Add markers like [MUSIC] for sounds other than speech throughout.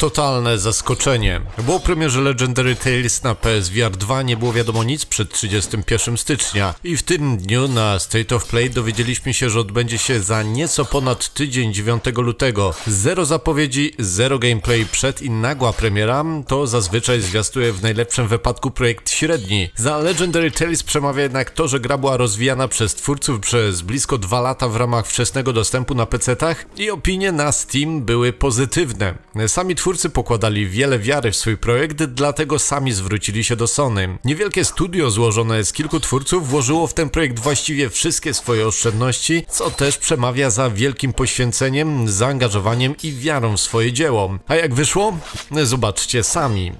Totalne zaskoczenie. Po premierze Legendary Tales na PSVR 2 nie było wiadomo nic przed 31 stycznia i w tym dniu na State of Play dowiedzieliśmy się, że odbędzie się za nieco ponad tydzień 9 lutego. Zero zapowiedzi, zero gameplay przed i nagła premiera to zazwyczaj zwiastuje w najlepszym wypadku projekt średni. Za Legendary Tales przemawia jednak to, że gra była rozwijana przez twórców przez blisko dwa lata w ramach wczesnego dostępu na PC-tach i opinie na Steam były pozytywne. Sami twórcy pokładali wiele wiary w swój projekt, dlatego sami zwrócili się do Sony. Niewielkie studio złożone z kilku twórców włożyło w ten projekt właściwie wszystkie swoje oszczędności, co też przemawia za wielkim poświęceniem, zaangażowaniem i wiarą w swoje dzieło. A jak wyszło? Zobaczcie sami.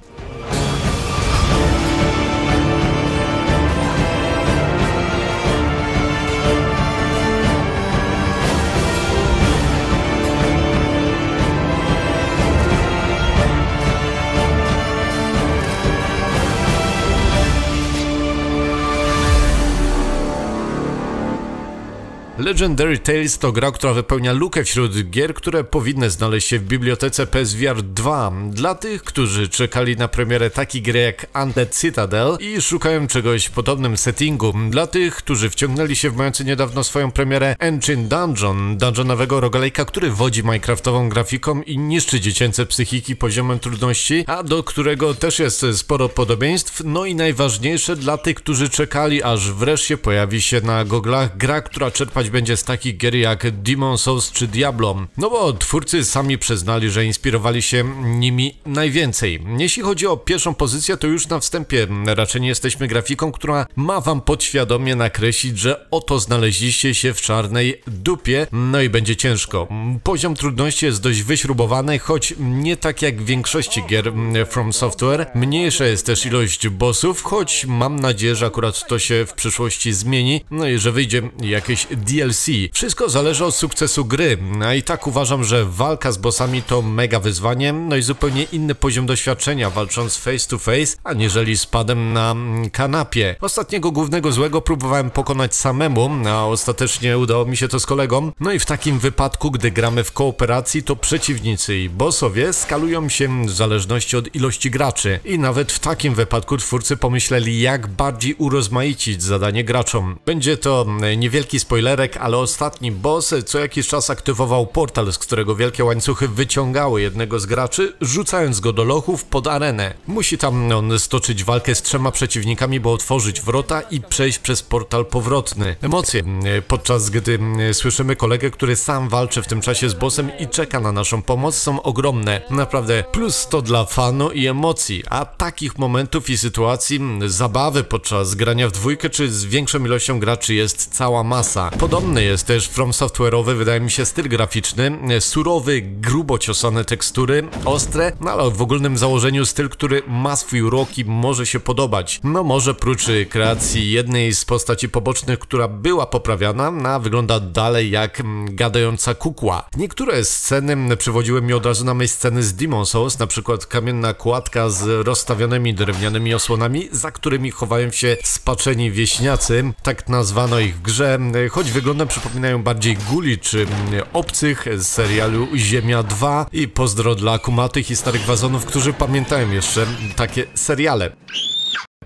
Legendary Tales to gra, która wypełnia lukę wśród gier, które powinny znaleźć się w bibliotece PSVR 2. Dla tych, którzy czekali na premierę takiej gry jak Undead Citadel i szukają czegoś w podobnym settingu. Dla tych, którzy wciągnęli się w mający niedawno swoją premierę Engine Dungeon, dungeonowego rogalejka, który wodzi minecraftową grafiką i niszczy dziecięce psychiki poziomem trudności, a do którego też jest sporo podobieństw. No i najważniejsze dla tych, którzy czekali, aż wreszcie pojawi się na goglach gra, która czerpać będzie z takich gier jak Demon Souls czy Diablo. No bo twórcy sami przyznali, że inspirowali się nimi najwięcej. Jeśli chodzi o pierwszą pozycję, to już na wstępie raczej nie jesteśmy grafiką, która ma wam podświadomie nakreślić, że oto znaleźliście się w czarnej dupie, no i będzie ciężko. Poziom trudności jest dość wyśrubowany, choć nie tak jak w większości gier From Software. Mniejsza jest też ilość bossów, choć mam nadzieję, że akurat to się w przyszłości zmieni, no i że wyjdzie jakieś DLC DLC. Wszystko zależy od sukcesu gry, a i tak uważam, że walka z bossami to mega wyzwanie, no i zupełnie inny poziom doświadczenia walcząc face to face, aniżeli spadem na kanapie. Ostatniego głównego złego próbowałem pokonać samemu, a ostatecznie udało mi się to z kolegą. No i w takim wypadku, gdy gramy w kooperacji, to przeciwnicy i bossowie skalują się w zależności od ilości graczy. I nawet w takim wypadku twórcy pomyśleli, jak bardziej urozmaicić zadanie graczom. Będzie to niewielki spoilerek, ale ostatni boss co jakiś czas aktywował portal, z którego wielkie łańcuchy wyciągały jednego z graczy, rzucając go do lochów pod arenę. Musi tam on stoczyć walkę z trzema przeciwnikami, by otworzyć wrota i przejść przez portal powrotny. Emocje, podczas gdy słyszymy kolegę, który sam walczy w tym czasie z bossem i czeka na naszą pomoc, są ogromne. Naprawdę plus to dla fanu i emocji, a takich momentów i sytuacji, zabawy podczas grania w dwójkę czy z większą ilością graczy jest cała masa. Podobnie Podobny jest też From Software'owy, wydaje mi się, styl graficzny. Surowy, grubo ciosane tekstury, ostre, no ale w ogólnym założeniu styl, który ma swój urok i może się podobać. No może prócz kreacji jednej z postaci pobocznych, która była poprawiana, na wygląda dalej jak gadająca kukła. Niektóre sceny przywodziły mi od razu na myśl sceny z Demon Souls, na przykład kamienna kładka z rozstawionymi drewnianymi osłonami, za którymi chowają się spaczeni wieśniacy, tak nazwano ich w grze, choć wygląda wyglądem przypominają bardziej guli czy mm, obcych z serialu Ziemia 2 i pozdro dla kumatych i starych wazonów, którzy pamiętają jeszcze takie seriale.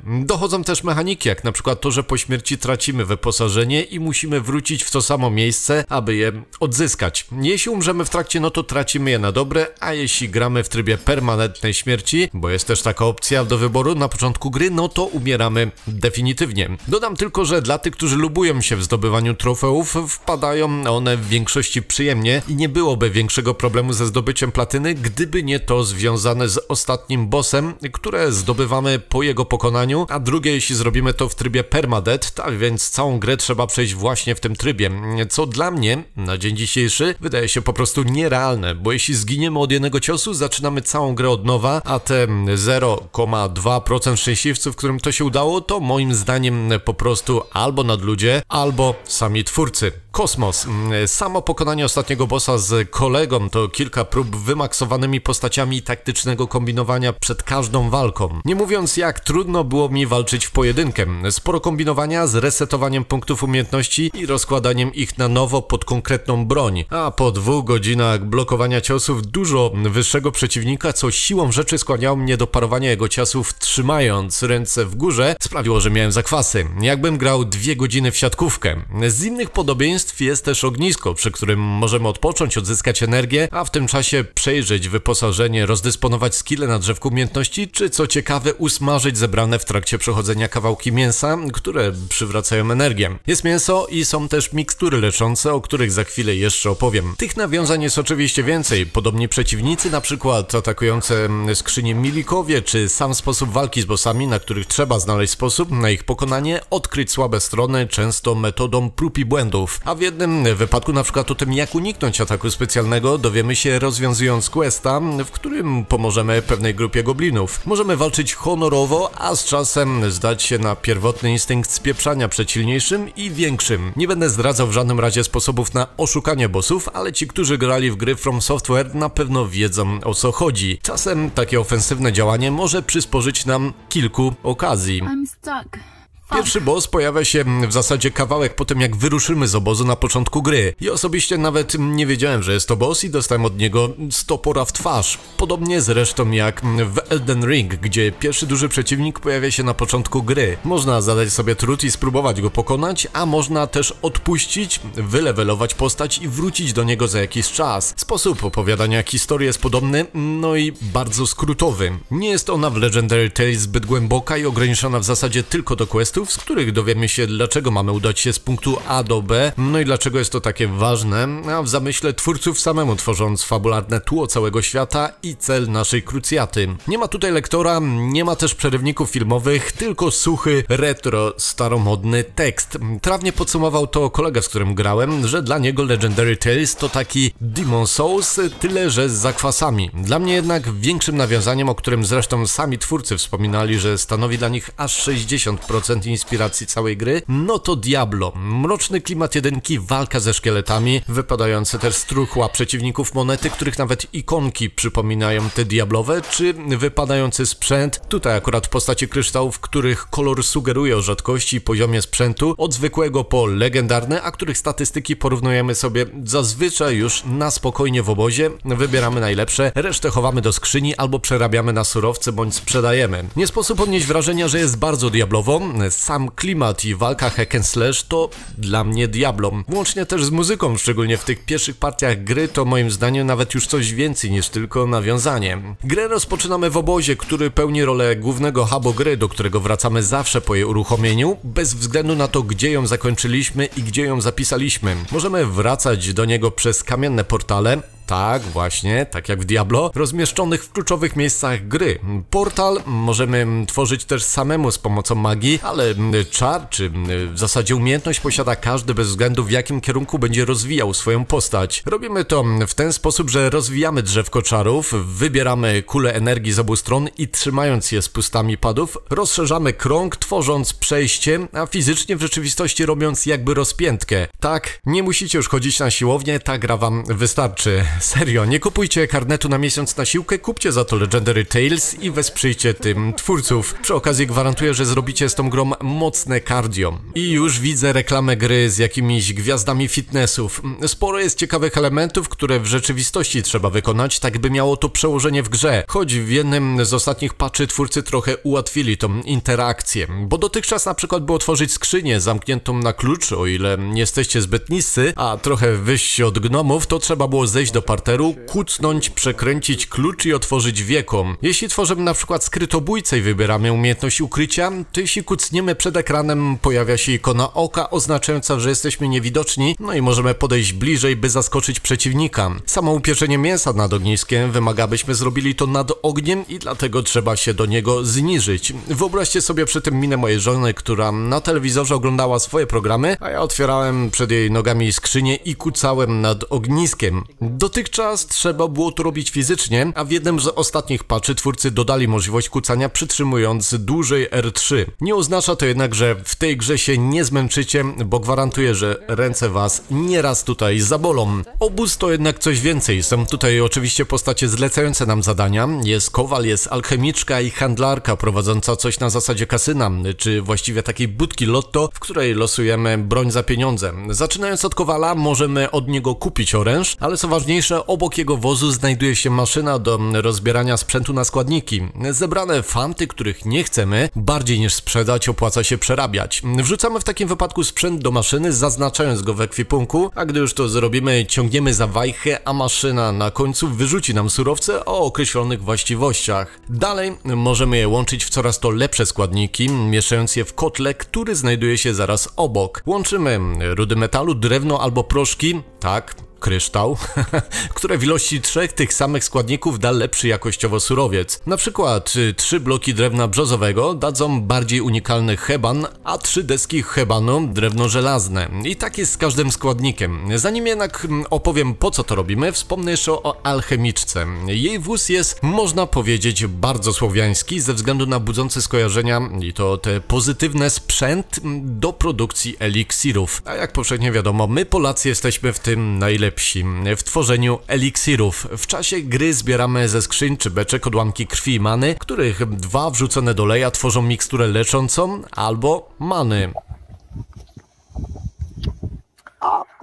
Dochodzą też mechaniki, jak na przykład to, że po śmierci tracimy wyposażenie i musimy wrócić w to samo miejsce, aby je odzyskać. Jeśli umrzemy w trakcie, no to tracimy je na dobre, a jeśli gramy w trybie permanentnej śmierci, bo jest też taka opcja do wyboru na początku gry, no to umieramy definitywnie. Dodam tylko, że dla tych, którzy lubują się w zdobywaniu trofeów, wpadają one w większości przyjemnie i nie byłoby większego problemu ze zdobyciem platyny, gdyby nie to związane z ostatnim bossem, które zdobywamy po jego pokonaniu a drugie jeśli zrobimy to w trybie permadeath, tak więc całą grę trzeba przejść właśnie w tym trybie, co dla mnie na dzień dzisiejszy wydaje się po prostu nierealne, bo jeśli zginiemy od jednego ciosu, zaczynamy całą grę od nowa, a te 0,2% szczęśliwców, którym to się udało, to moim zdaniem po prostu albo nadludzie, albo sami twórcy. Kosmos. Mm, Samo pokonanie ostatniego bossa z kolegą to kilka prób wymaksowanymi postaciami taktycznego kombinowania przed każdą walką. Nie mówiąc jak trudno było mi walczyć w pojedynkę. Sporo kombinowania z resetowaniem punktów umiejętności i rozkładaniem ich na nowo pod konkretną broń. A po dwóch godzinach blokowania ciosów dużo wyższego przeciwnika, co siłą rzeczy skłaniało mnie do parowania jego ciosów trzymając ręce w górze, sprawiło, że miałem zakwasy. Jakbym grał dwie godziny w siatkówkę. Z innych podobieństw jest też ognisko, przy którym możemy odpocząć, odzyskać energię, a w tym czasie przejrzeć wyposażenie, rozdysponować skille na drzewku umiejętności, czy co ciekawe usmażyć zebrane w trakcie przechodzenia kawałki mięsa, które przywracają energię. Jest mięso i są też mikstury leczące, o których za chwilę jeszcze opowiem. Tych nawiązań jest oczywiście więcej. Podobni przeciwnicy, na przykład atakujące skrzynie milikowie, czy sam sposób walki z bossami, na których trzeba znaleźć sposób na ich pokonanie, odkryć słabe strony, często metodą prób i błędów. A w jednym wypadku na przykład o tym, jak uniknąć ataku specjalnego, dowiemy się rozwiązując questa, w którym pomożemy pewnej grupie goblinów. Możemy walczyć honorowo, a z czasem zdać się na pierwotny instynkt spieprzania przed silniejszym i większym. Nie będę zdradzał w żadnym razie sposobów na oszukanie bossów, ale ci, którzy grali w gry From Software na pewno wiedzą o co chodzi. Czasem takie ofensywne działanie może przysporzyć nam kilku okazji. I'm stuck. Pierwszy boss pojawia się w zasadzie kawałek po tym jak wyruszymy z obozu na początku gry. I osobiście nawet nie wiedziałem, że jest to boss i dostałem od niego stopora w twarz. Podobnie zresztą jak w Elden Ring, gdzie pierwszy duży przeciwnik pojawia się na początku gry. Można zadać sobie trud i spróbować go pokonać, a można też odpuścić, wylewelować postać i wrócić do niego za jakiś czas. Sposób opowiadania historii jest podobny, no i bardzo skrótowy. Nie jest ona w Legendary Tales zbyt głęboka i ograniczona w zasadzie tylko do z których dowiemy się dlaczego mamy udać się z punktu A do B, no i dlaczego jest to takie ważne, a w zamyśle twórców samemu tworząc fabularne tło całego świata i cel naszej krucjaty. Nie ma tutaj lektora, nie ma też przerywników filmowych, tylko suchy, retro, staromodny tekst. Trawnie podsumował to kolega, z którym grałem, że dla niego Legendary Tales to taki Demon Souls, tyle że z zakwasami. Dla mnie jednak większym nawiązaniem, o którym zresztą sami twórcy wspominali, że stanowi dla nich aż 60% inspiracji całej gry, no to Diablo. Mroczny klimat jedynki, walka ze szkieletami, wypadające też z truchła przeciwników monety, których nawet ikonki przypominają te diablowe, czy wypadający sprzęt, tutaj akurat w postaci kryształów, których kolor sugeruje o rzadkości i poziomie sprzętu, od zwykłego po legendarne, a których statystyki porównujemy sobie zazwyczaj już na spokojnie w obozie, wybieramy najlepsze, resztę chowamy do skrzyni albo przerabiamy na surowce bądź sprzedajemy. Nie sposób odnieść wrażenia, że jest bardzo diablowo, sam klimat i walka hack and slash to dla mnie Diablo. Włącznie też z muzyką, szczególnie w tych pierwszych partiach gry, to moim zdaniem nawet już coś więcej niż tylko nawiązanie. Grę rozpoczynamy w obozie, który pełni rolę głównego hubu gry, do którego wracamy zawsze po jej uruchomieniu, bez względu na to, gdzie ją zakończyliśmy i gdzie ją zapisaliśmy. Możemy wracać do niego przez kamienne portale, tak, właśnie, tak jak w Diablo, rozmieszczonych w kluczowych miejscach gry. Portal możemy tworzyć też samemu z pomocą magii, ale czar, czy w zasadzie umiejętność posiada każdy bez względu w jakim kierunku będzie rozwijał swoją postać. Robimy to w ten sposób, że rozwijamy drzewko czarów, wybieramy kule energii z obu stron i trzymając je z pustami padów, rozszerzamy krąg, tworząc przejście, a fizycznie w rzeczywistości robiąc jakby rozpiętkę. Tak, nie musicie już chodzić na siłownię, ta gra wam wystarczy. Serio, nie kupujcie karnetu na miesiąc na siłkę, kupcie za to Legendary Tales i wesprzyjcie tym twórców. Przy okazji gwarantuję, że zrobicie z tą grą mocne cardio. I już widzę reklamę gry z jakimiś gwiazdami fitnessów. Sporo jest ciekawych elementów, które w rzeczywistości trzeba wykonać, tak by miało to przełożenie w grze. Choć w jednym z ostatnich patchy twórcy trochę ułatwili tą interakcję, bo dotychczas na przykład było tworzyć skrzynię zamkniętą na klucz, o ile nie jesteście zbyt niscy, a trochę wyjść się od gnomów, to trzeba było zejść do parteru, kucnąć, przekręcić klucz i otworzyć wieką. Jeśli tworzymy na przykład skrytobójcę i wybieramy umiejętność ukrycia, to jeśli kucniemy przed ekranem, pojawia się ikona oka oznaczająca, że jesteśmy niewidoczni, no i możemy podejść bliżej, by zaskoczyć przeciwnika. Samo upieczenie mięsa nad ogniskiem wymaga, byśmy zrobili to nad ogniem i dlatego trzeba się do niego zniżyć. Wyobraźcie sobie przy tym minę mojej żony, która na telewizorze oglądała swoje programy, a ja otwierałem przed jej nogami skrzynię i kucałem nad ogniskiem. Do Dotychczas trzeba było to robić fizycznie, a w jednym z ostatnich patchy twórcy dodali możliwość kucania przytrzymując dłużej R3. Nie oznacza to jednak, że w tej grze się nie zmęczycie, bo gwarantuję, że ręce was nieraz tutaj zabolą. Obóz to jednak coś więcej. Są tutaj oczywiście postacie zlecające nam zadania. Jest kowal, jest alchemiczka i handlarka prowadząca coś na zasadzie kasyna, czy właściwie takiej budki lotto, w której losujemy broń za pieniądze. Zaczynając od kowala, możemy od niego kupić oręż, ale co ważniejsze, obok jego wozu znajduje się maszyna do rozbierania sprzętu na składniki. Zebrane fanty, których nie chcemy, bardziej niż sprzedać, opłaca się przerabiać. Wrzucamy w takim wypadku sprzęt do maszyny, zaznaczając go w ekwipunku, a gdy już to zrobimy, ciągniemy za wajchę, a maszyna na końcu wyrzuci nam surowce o określonych właściwościach. Dalej możemy je łączyć w coraz to lepsze składniki, mieszając je w kotle, który znajduje się zaraz obok. Łączymy rudy metalu, drewno albo proszki, tak, kryształ, [LAUGHS] które w ilości trzech tych samych składników da lepszy jakościowo surowiec. Na przykład y, trzy bloki drewna brzozowego dadzą bardziej unikalny heban, a trzy deski hebanu drewno żelazne. I tak jest z każdym składnikiem. Zanim jednak mm, opowiem po co to robimy, wspomnę jeszcze o alchemiczce. Jej wóz jest, można powiedzieć, bardzo słowiański ze względu na budzące skojarzenia i to te pozytywne sprzęt mm, do produkcji eliksirów. A jak powszechnie wiadomo, my Polacy jesteśmy w tym najlepsi najlepsi w tworzeniu eliksirów. W czasie gry zbieramy ze skrzyń czy beczek odłamki krwi i many, których dwa wrzucone do leja tworzą miksturę leczącą albo many.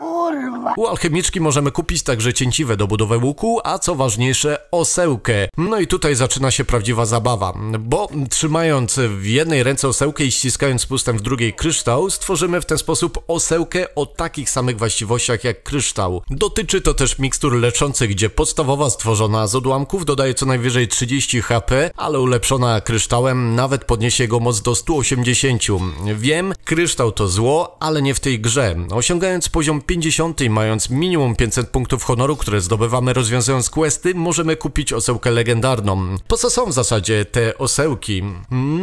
Kurwa. U alchemiczki możemy kupić także cięciwe do budowy łuku, a co ważniejsze osełkę. No i tutaj zaczyna się prawdziwa zabawa, bo trzymając w jednej ręce osełkę i ściskając spustem w drugiej kryształ, stworzymy w ten sposób osełkę o takich samych właściwościach jak kryształ. Dotyczy to też mikstur leczących, gdzie podstawowa stworzona z odłamków dodaje co najwyżej 30 HP, ale ulepszona kryształem nawet podniesie jego moc do 180. Wiem, kryształ to zło, ale nie w tej grze. Osiągając poziom 50 mając minimum 500 punktów honoru, które zdobywamy rozwiązując questy, możemy kupić osełkę legendarną. Po co są w zasadzie te osełki?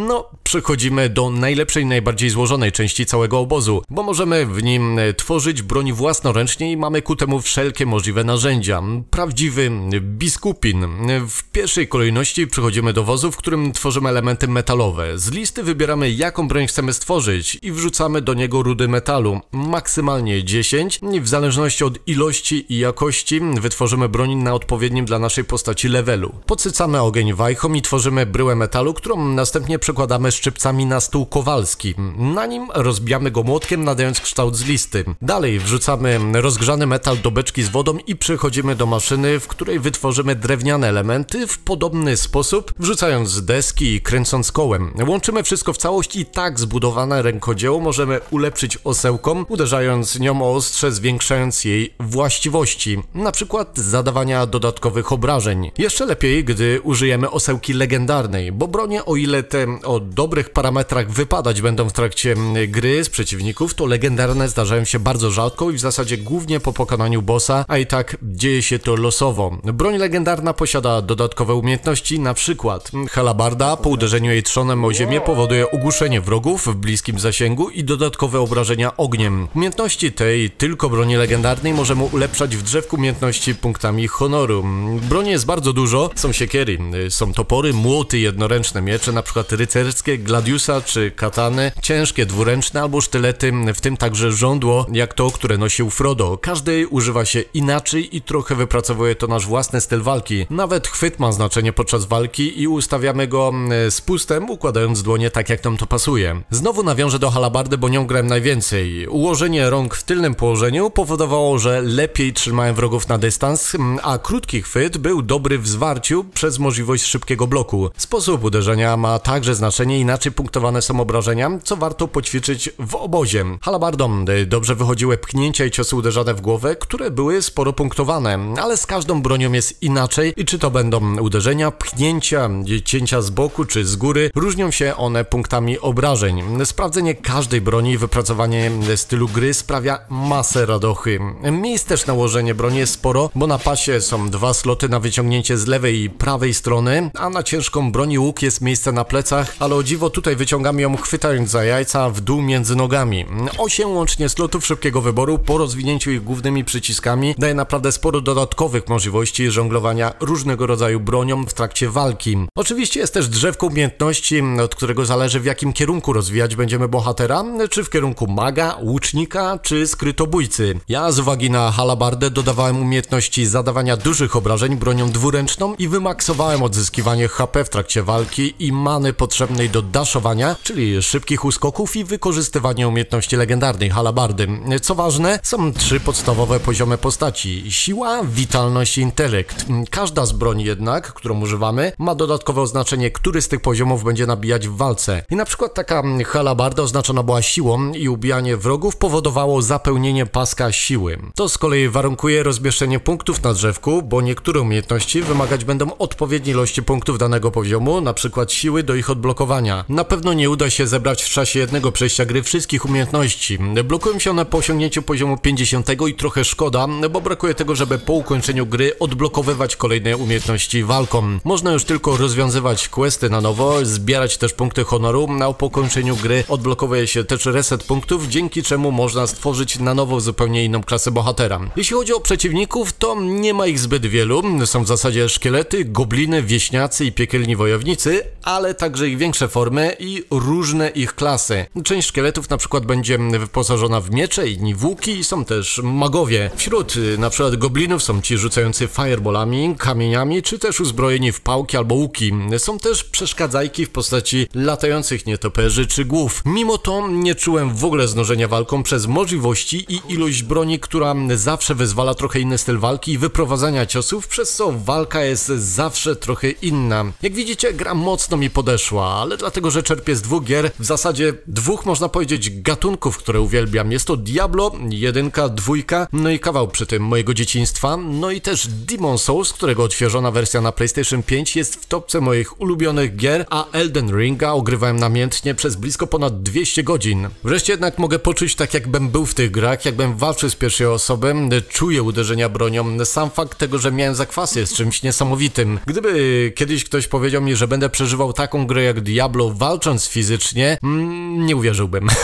No, przechodzimy do najlepszej, najbardziej złożonej części całego obozu, bo możemy w nim tworzyć broń własnoręcznie i mamy ku temu wszelkie możliwe narzędzia. Prawdziwy biskupin. W pierwszej kolejności przechodzimy do wozu, w którym tworzymy elementy metalowe. Z listy wybieramy jaką broń chcemy stworzyć i wrzucamy do niego rudy metalu. Maksymalnie 10 w zależności od ilości i jakości wytworzymy broń na odpowiednim dla naszej postaci levelu. Podsycamy ogień wajchą i tworzymy bryłę metalu, którą następnie przekładamy szczypcami na stół kowalski. Na nim rozbijamy go młotkiem, nadając kształt z listy. Dalej wrzucamy rozgrzany metal do beczki z wodą i przechodzimy do maszyny, w której wytworzymy drewniane elementy w podobny sposób, wrzucając deski i kręcąc kołem. Łączymy wszystko w całość i tak zbudowane rękodzieło możemy ulepszyć osełką, uderzając nią o ostrze zwiększając jej właściwości, przykład zadawania dodatkowych obrażeń. Jeszcze lepiej, gdy użyjemy osełki legendarnej, bo bronie o ile te o dobrych parametrach wypadać będą w trakcie gry z przeciwników, to legendarne zdarzają się bardzo rzadko i w zasadzie głównie po pokonaniu bossa, a i tak dzieje się to losowo. Broń legendarna posiada dodatkowe umiejętności, na przykład halabarda po uderzeniu jej trzonem o ziemię powoduje ogłuszenie wrogów w bliskim zasięgu i dodatkowe obrażenia ogniem. Umiejętności tej tylko broni legendarnej możemy ulepszać w drzewku umiejętności punktami honoru. Broni jest bardzo dużo, są siekiery, są topory, młoty, jednoręczne miecze, na przykład rycerskie, gladiusa czy katany, ciężkie dwuręczne albo sztylety, w tym także żądło, jak to, które nosił Frodo. Każdy używa się inaczej i trochę wypracowuje to nasz własny styl walki. Nawet chwyt ma znaczenie podczas walki i ustawiamy go z pustem, układając dłonie tak jak nam to pasuje. Znowu nawiążę do halabardy, bo nią grałem najwięcej. Ułożenie rąk w tylnym położeniu powodowało, że lepiej trzymałem wrogów na dystans, a krótki chwyt był dobry w zwarciu przez możliwość szybkiego bloku. Sposób uderzenia ma także znaczenie, inaczej punktowane są obrażenia, co warto poćwiczyć w obozie. Halabardą dobrze wychodziły pchnięcia i ciosy uderzane w głowę, które były sporo punktowane, ale z każdą bronią jest inaczej i czy to będą uderzenia, pchnięcia, cięcia z boku czy z góry, różnią się one punktami obrażeń. Sprawdzenie każdej broni i wypracowanie stylu gry sprawia masę klasę radochy. Miejsc też na łożenie broni jest sporo, bo na pasie są dwa sloty na wyciągnięcie z lewej i prawej strony, a na ciężką broń i łuk jest miejsce na plecach, ale o dziwo tutaj wyciągamy ją chwytając za jajca w dół między nogami. Osiem łącznie slotów szybkiego wyboru po rozwinięciu ich głównymi przyciskami daje naprawdę sporo dodatkowych możliwości żonglowania różnego rodzaju bronią w trakcie walki. Oczywiście jest też drzewko umiejętności, od którego zależy w jakim kierunku rozwijać będziemy bohatera, czy w kierunku maga, łucznika, czy skrytobójcy. Ja z uwagi na halabardę dodawałem umiejętności zadawania dużych obrażeń bronią dwuręczną i wymaksowałem odzyskiwanie HP w trakcie walki i many potrzebnej do daszowania, czyli szybkich uskoków i wykorzystywania umiejętności legendarnej halabardy. Co ważne, są trzy podstawowe poziomy postaci. Siła, witalność i intelekt. Każda z broni jednak, którą używamy, ma dodatkowe oznaczenie, który z tych poziomów będzie nabijać w walce. I na przykład taka halabarda oznaczona była siłą i ubijanie wrogów powodowało zapełnienie paska siły. To z kolei warunkuje rozmieszczenie punktów na drzewku, bo niektóre umiejętności wymagać będą odpowiedniej ilości punktów danego poziomu, przykład siły do ich odblokowania. Na pewno nie uda się zebrać w czasie jednego przejścia gry wszystkich umiejętności. Blokują się one po osiągnięciu poziomu 50 i trochę szkoda, bo brakuje tego, żeby po ukończeniu gry odblokowywać kolejne umiejętności walką. Można już tylko rozwiązywać questy na nowo, zbierać też punkty honoru, a po ukończeniu gry odblokowuje się też reset punktów, dzięki czemu można stworzyć na nowo zupełnie inną klasę bohatera. Jeśli chodzi o przeciwników, to nie ma ich zbyt wielu, są w zasadzie szkielety, gobliny, wieśniacy i piekielni wojownicy, ale także ich większe formy i różne ich klasy. Część szkieletów na przykład będzie wyposażona w miecze, inni w łuki i są też magowie. Wśród na przykład goblinów są ci rzucający fireballami, kamieniami, czy też uzbrojeni w pałki albo łuki. Są też przeszkadzajki w postaci latających nietoperzy czy głów. Mimo to nie czułem w ogóle znużenia walką przez możliwości i ilość broni, która zawsze wyzwala trochę inny styl walki i wyprowadzania ciosów, przez co walka jest zawsze trochę inna. Jak widzicie, gra mocno mi podeszła, ale dlatego, że czerpię z dwóch gier, w zasadzie dwóch można powiedzieć gatunków, które uwielbiam. Jest to Diablo, jedynka, dwójka, no i kawał przy tym mojego dzieciństwa, no i też Demon Souls, którego odświeżona wersja na PlayStation 5 jest w topce moich ulubionych gier, a Elden Ringa ogrywałem namiętnie przez blisko ponad 200 godzin. Wreszcie jednak mogę poczuć tak jakbym był w tych grach, jakbym walczył z pierwszej osoby, czuję uderzenia bronią. Sam fakt tego, że miałem zakwasy jest czymś niesamowitym. Gdyby kiedyś ktoś powiedział mi, że będę przeżywał taką grę jak Diablo walcząc fizycznie, mm, nie uwierzyłbym. [LAUGHS]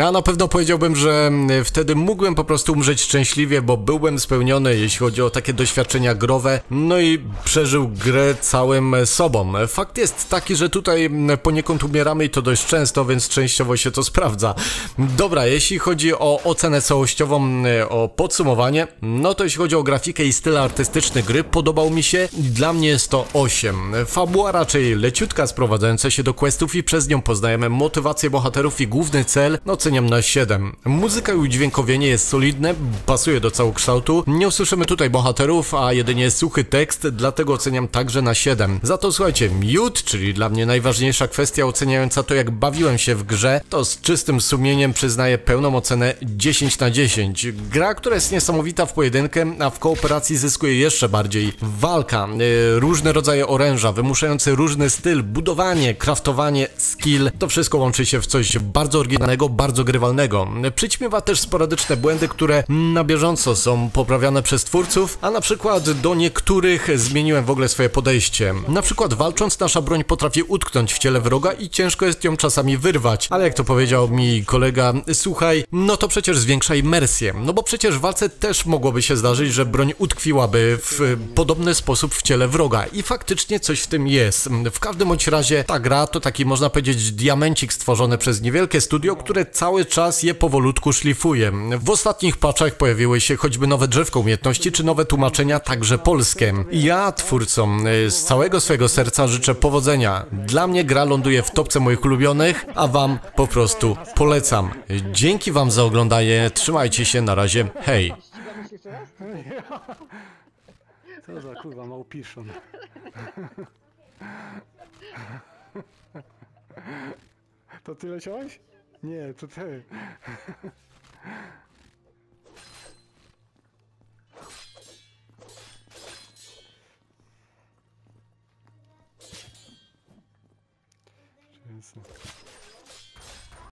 A na pewno powiedziałbym, że wtedy mógłbym po prostu umrzeć szczęśliwie, bo byłem spełniony, jeśli chodzi o takie doświadczenia growe, no i przeżył grę całym sobą. Fakt jest taki, że tutaj poniekąd umieramy i to dość często, więc częściowo się to sprawdza. Dobra, jeśli chodzi o ocenę całościową, o podsumowanie, no to jeśli chodzi o grafikę i styl artystyczny gry, podobał mi się dla mnie jest to 8. Fabuła raczej leciutka, sprowadzająca się do questów i przez nią poznajemy motywację bohaterów i główny cel, no oceniam na 7. Muzyka i udźwiękowienie jest solidne, pasuje do całokształtu. Nie usłyszymy tutaj bohaterów, a jedynie suchy tekst, dlatego oceniam także na 7. Za to słuchajcie, miód, czyli dla mnie najważniejsza kwestia oceniająca to jak bawiłem się w grze, to z czystym sumieniem przyznaję pełną ocenę 10 na 10. Gra, która jest niesamowita w pojedynkę, a w kooperacji zyskuje jeszcze bardziej. Walka, yy, różne rodzaje oręża, wymuszające różny styl, budowanie, kraftowanie, skill, to wszystko łączy się w coś bardzo oryginalnego, bardzo grywalnego. Przyćmiewa też sporadyczne błędy, które na bieżąco są poprawiane przez twórców, a na przykład do niektórych zmieniłem w ogóle swoje podejście. Na przykład walcząc nasza broń potrafi utknąć w ciele wroga i ciężko jest ją czasami wyrwać. Ale jak to powiedział mi kolega, słuchaj, no to przecież zwiększa imersję. No bo przecież w walce też mogłoby się zdarzyć, że broń utkwiłaby w podobny sposób w ciele wroga. I faktycznie coś w tym jest. W każdym bądź razie ta gra to taki można powiedzieć diamencik stworzony przez niewielkie studio, które cały czas je powolutku szlifuje. W ostatnich patchach pojawiły się choćby nowe drzewko umiejętności, czy nowe tłumaczenia, także polskie. Ja twórcom y, z całego swojego serca życzę powodzenia. Dla mnie gra ląduje w topce moich ulubionych, a wam po prostu polecam. Dzięki wam za oglądanie, trzymajcie się, na razie, hej! Co za kurwa małpiszon. To ty leciałeś? Nie, to ty.